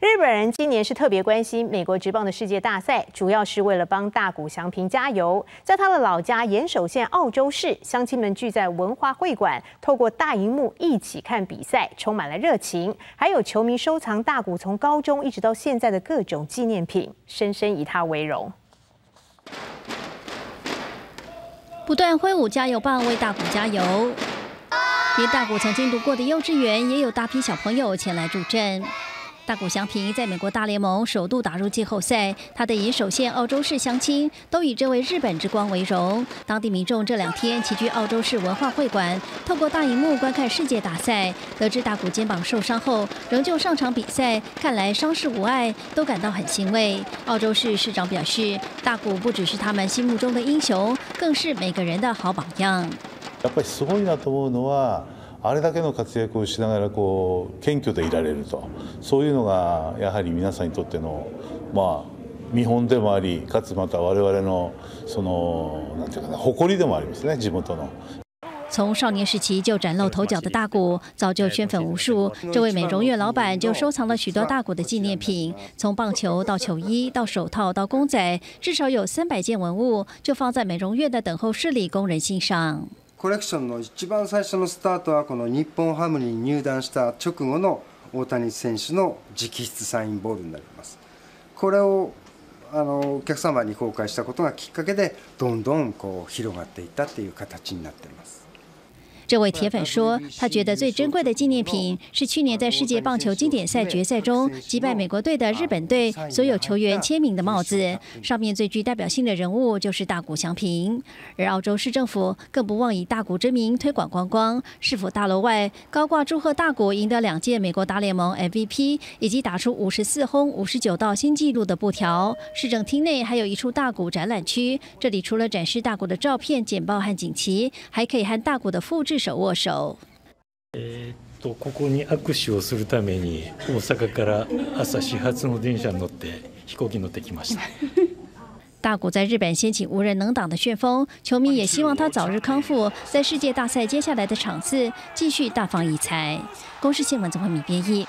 日本人今年是特别关心美国职棒的世界大赛，主要是为了帮大谷翔平加油。在他的老家岩手县澳洲市，乡亲们聚在文化会馆，透过大荧幕一起看比赛，充满了热情。还有球迷收藏大谷从高中一直到现在的各种纪念品，深深以他为荣。不断挥舞加油棒为大谷加油，连大谷曾经读过的幼稚园也有大批小朋友前来助阵。大谷翔平在美国大联盟首度打入季后赛，他的岩手县澳洲市乡亲都以这位日本之光为荣。当地民众这两天齐聚澳洲市文化会馆，透过大荧幕观看世界大赛。得知大谷肩膀受伤后仍旧上场比赛，看来伤势无碍，都感到很欣慰。澳洲市市长表示，大谷不只是他们心目中的英雄，更是每个人的好榜样。やっぱりすごいなと思うのは。 あれだけの活躍をしながらこう謙虚でいられるとそういうのがやはり皆さんにとってのまあ見本でもありかつまた我々のそのなんていうかな誇りでもありますね地元の。从少年时期就崭露头角的大谷，早就圈粉无数。这位美容院老板就收藏了许多大谷的纪念品，从棒球到球衣到手套到公仔，至少有三百件文物，就放在美容院的等候室里供人欣赏。 コレクションの一番最初のスタートはこの日本ハムに入団した直後の大谷選手の直筆サインボールになります。これをあのお客様に公開したことがきっかけでどんどんこう広がっていったっていう形になっています。这位铁粉说，他觉得最珍贵的纪念品是去年在世界棒球经典赛决赛中击败美国队的日本队所有球员签名的帽子，上面最具代表性的人物就是大谷翔平。而澳洲市政府更不忘以大谷之名推广观光，市府大楼外高挂祝贺大谷赢得两届美国大联盟 MVP 以及打出五十四轰五十九道新纪录的布条。市政厅内还有一处大谷展览区，这里除了展示大谷的照片、简报和锦旗，还可以和大谷的复制。手握手。えっとここに握手をするために大阪から朝始発の電車に乗って飛行機乗ってきました。大谷在日本掀起无人能挡的旋风，球迷也希望他早日康复，在世界大赛接下来的场次继续大放异彩。公视新闻综合米编译。